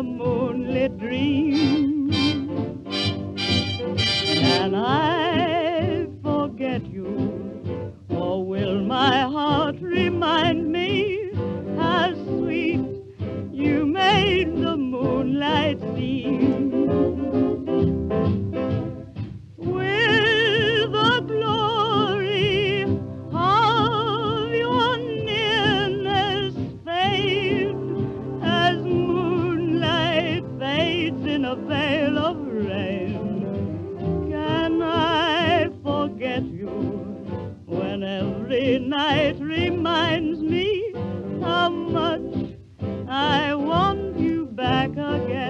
a moonlit dream. Can I forget you, or will my heart remind me? in a veil of rain. Can I forget you when every night reminds me how much I want you back again?